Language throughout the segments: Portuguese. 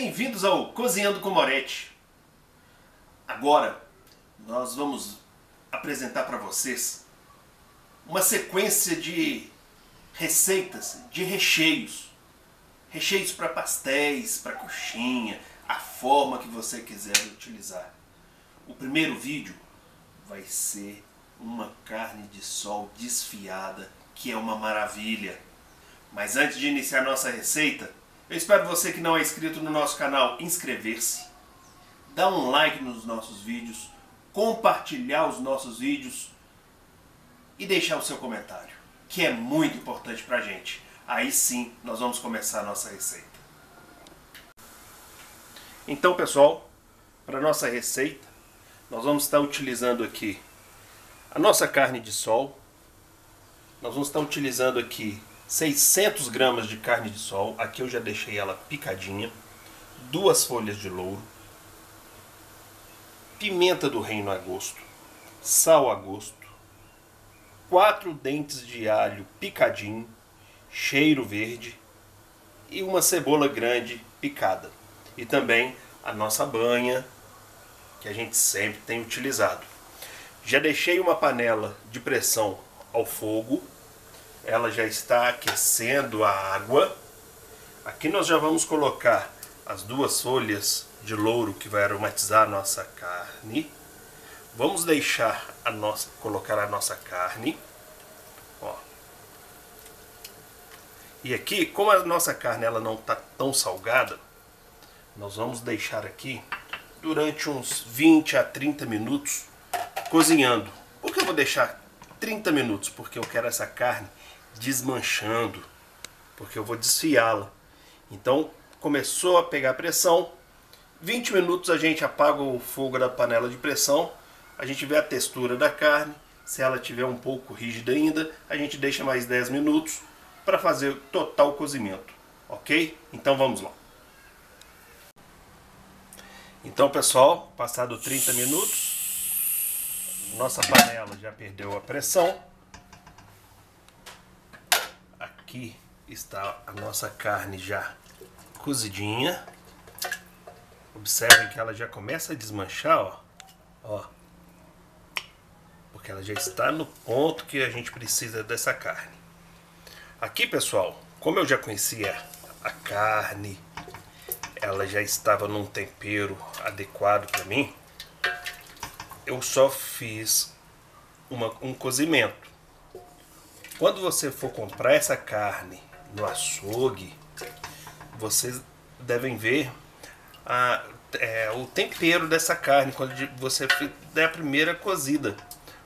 bem-vindos ao Cozinhando com Moretti. Agora nós vamos apresentar para vocês uma sequência de receitas de recheios. Recheios para pastéis, para coxinha, a forma que você quiser utilizar. O primeiro vídeo vai ser uma carne de sol desfiada, que é uma maravilha. Mas antes de iniciar nossa receita, eu espero você que não é inscrito no nosso canal inscrever-se, dar um like nos nossos vídeos, compartilhar os nossos vídeos e deixar o seu comentário, que é muito importante pra gente. Aí sim, nós vamos começar a nossa receita. Então, pessoal, para nossa receita, nós vamos estar utilizando aqui a nossa carne de sol. Nós vamos estar utilizando aqui 600 gramas de carne de sol. Aqui eu já deixei ela picadinha. Duas folhas de louro. Pimenta do reino a gosto. Sal a gosto. Quatro dentes de alho picadinho. Cheiro verde. E uma cebola grande picada. E também a nossa banha, que a gente sempre tem utilizado. Já deixei uma panela de pressão ao fogo. Ela já está aquecendo a água. Aqui nós já vamos colocar as duas folhas de louro que vai aromatizar a nossa carne. Vamos deixar a nossa colocar a nossa carne. Ó. E aqui, como a nossa carne ela não está tão salgada, nós vamos deixar aqui durante uns 20 a 30 minutos cozinhando. Por que eu vou deixar 30 minutos? Porque eu quero essa carne desmanchando, porque eu vou desfiá-la. Então, começou a pegar pressão, 20 minutos a gente apaga o fogo da panela de pressão, a gente vê a textura da carne, se ela tiver um pouco rígida ainda, a gente deixa mais 10 minutos para fazer total cozimento, ok? Então vamos lá. Então pessoal, passado 30 minutos, nossa panela já perdeu a pressão. Aqui está a nossa carne já cozidinha. Observem que ela já começa a desmanchar, ó. ó. Porque ela já está no ponto que a gente precisa dessa carne. Aqui, pessoal, como eu já conhecia a carne, ela já estava num tempero adequado para mim, eu só fiz uma, um cozimento. Quando você for comprar essa carne no açougue, vocês devem ver a, é, o tempero dessa carne quando você der a primeira cozida.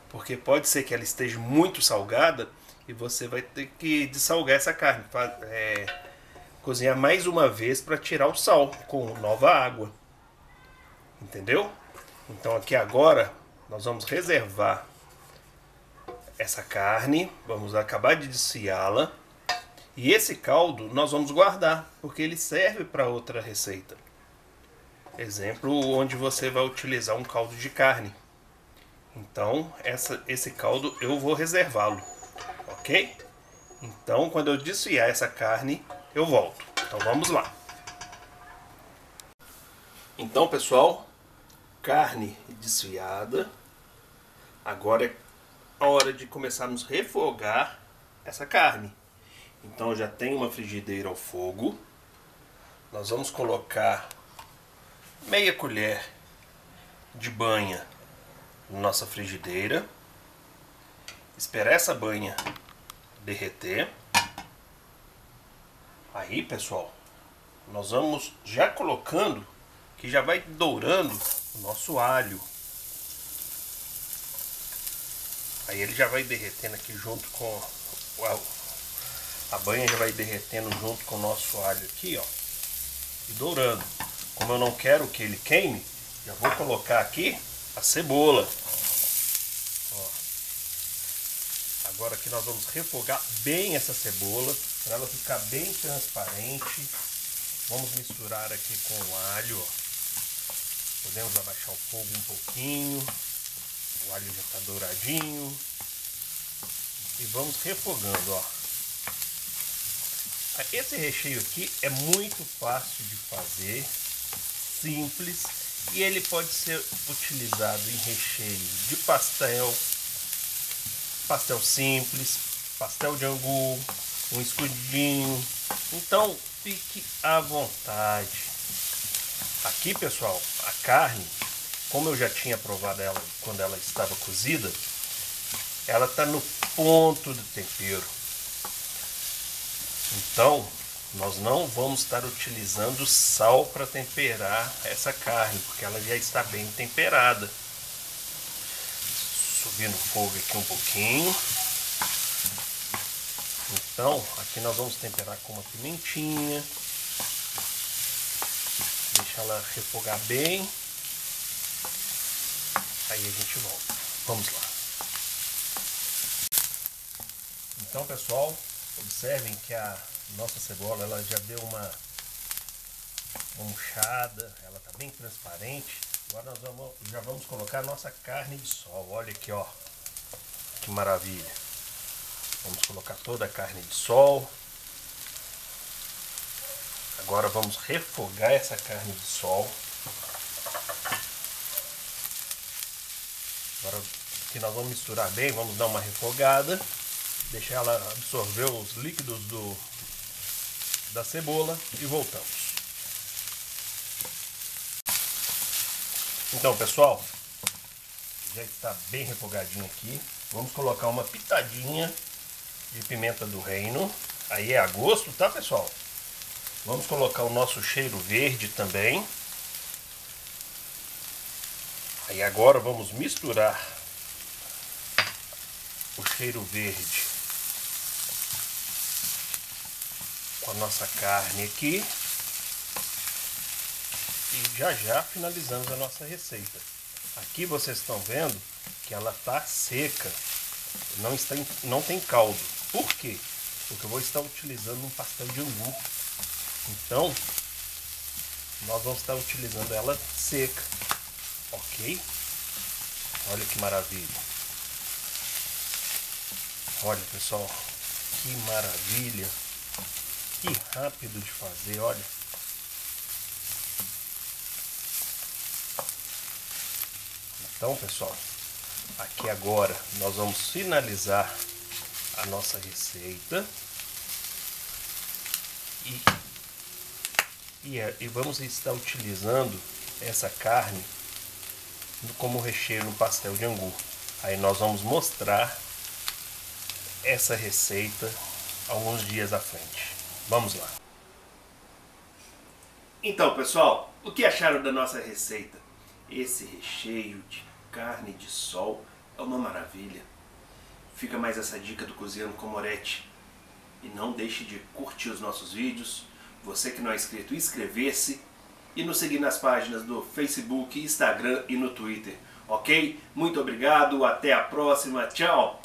Porque pode ser que ela esteja muito salgada e você vai ter que dessalgar essa carne. É, cozinhar mais uma vez para tirar o sal com nova água. Entendeu? Então aqui agora nós vamos reservar essa carne, vamos acabar de desfiá-la. E esse caldo nós vamos guardar, porque ele serve para outra receita. Exemplo onde você vai utilizar um caldo de carne. Então, essa, esse caldo eu vou reservá-lo, ok? Então, quando eu desfiar essa carne, eu volto. Então vamos lá. Então pessoal, carne desfiada. Agora é a hora de começarmos a refogar essa carne. Então já tem uma frigideira ao fogo. Nós vamos colocar meia colher de banha na nossa frigideira. Esperar essa banha derreter. Aí, pessoal, nós vamos já colocando, que já vai dourando o nosso alho. Aí ele já vai derretendo aqui junto com a, banha já vai derretendo junto com o nosso alho aqui, ó. E dourando. Como eu não quero que ele queime, já vou colocar aqui a cebola. Ó. Agora aqui nós vamos refogar bem essa cebola para ela ficar bem transparente. Vamos misturar aqui com o alho. Ó. Podemos abaixar o fogo um pouquinho. O alho já está douradinho. E vamos refogando, ó. Esse recheio aqui é muito fácil de fazer. simples e ele pode ser utilizado em recheio de pastel, pastel simples, pastel de angu, um escudinho. Então fique à vontade. Aqui pessoal, a carne, como eu já tinha provado ela quando ela estava cozida, ela está no ponto do tempero. Então, nós não vamos estar utilizando sal para temperar essa carne, porque ela já está bem temperada. Subindo o fogo aqui um pouquinho. Então, aqui nós vamos temperar com uma pimentinha. Deixa ela refogar bem. Aí a gente volta. Vamos lá. Então, pessoal, observem que a nossa cebola ela já deu uma, uma murchada, ela está bem transparente. Agora nós vamos, já vamos colocar a nossa carne de sol. Olha aqui, ó, que maravilha. Vamos colocar toda a carne de sol. Agora vamos refogar essa carne de sol. Agora que nós vamos misturar bem, vamos dar uma refogada, deixar ela absorver os líquidos do, da cebola e voltamos. Então, pessoal, já está bem refogadinho aqui. Vamos colocar uma pitadinha de pimenta do reino. Aí é a gosto, tá, pessoal? Vamos colocar o nosso cheiro verde também. Aí agora vamos misturar o cheiro verde com a nossa carne aqui. E já já finalizamos a nossa receita. Aqui vocês estão vendo que ela está seca, não, está, não tem caldo. Por quê? Porque eu vou estar utilizando um pastel de angu. Então, nós vamos estar utilizando ela seca, ok? Olha que maravilha. Olha pessoal, que maravilha. Que rápido de fazer, olha. Então, pessoal, aqui agora nós vamos finalizar a nossa receita. E, e, e vamos estar utilizando essa carne como recheio no pastel de angu. Aí nós vamos mostrar essa receita alguns dias à frente. Vamos lá. Então, pessoal, o que acharam da nossa receita? Esse recheio de carne de sol é uma maravilha. Fica mais essa dica do Cozinhando com Moretti. E não deixe de curtir os nossos vídeos. Você que não é inscrito, inscrever-se. E nos seguir nas páginas do Facebook, Instagram e no Twitter. Ok? Muito obrigado, até a próxima. Tchau!